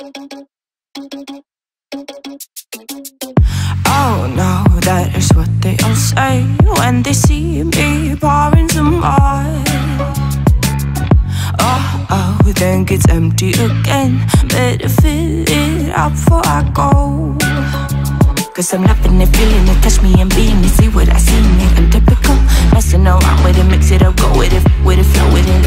Oh no, that is what they all say when they see me pouring some wine. Oh, oh, think it's empty again. Better fill it up before I go. Cause I'm loving it, feeling it, touch me and being it. See what I see in it, I'm typical. Messing around with it, mix it up, go with it, with it, flow with it,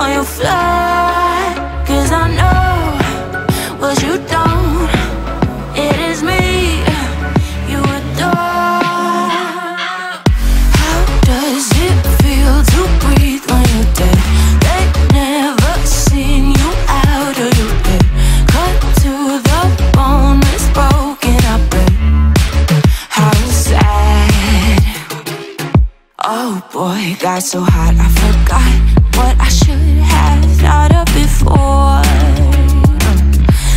on your fly. Cause I know what you don't. It is me you adore. How does it feel to breathe when you're dead? They never seen you out of your bed. Cut to the bone, it's broken. How sad. Oh boy, got so hot I forgot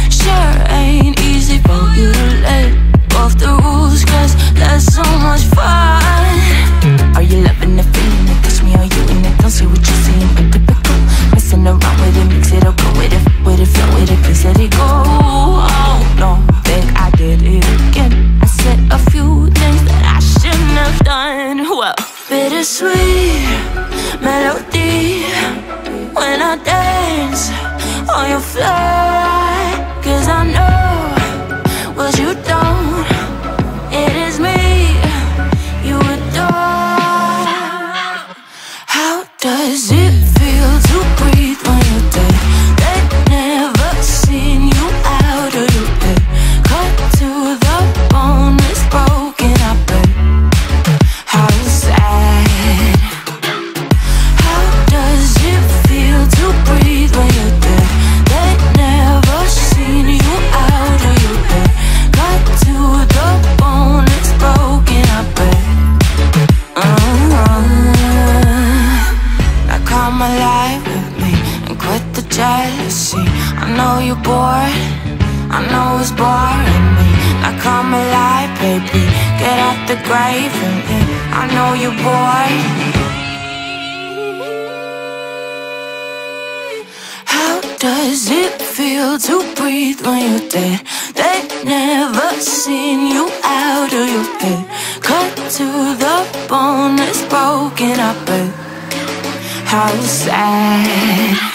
Sure ain't easy for you go the rules, cause that's so much fun. Are you loving the feeling me, you? Don't see what you're but typical. Messing around with it, mix it up, go with it, with it, it, it go. Oh think I did it again. I said a few things that I shouldn't have done. Well, bittersweet on your fly. Cause I know what you don't. It is me you adore. How does it Alive with me and quit the jealousy. I know you're bored, I know it's boring me. Now come alive, baby, get out the grave with me. I know you're bored. How does it feel to breathe when you're dead? They never seen you out of your bed. Cut to the bone, it's broken up. But how sad?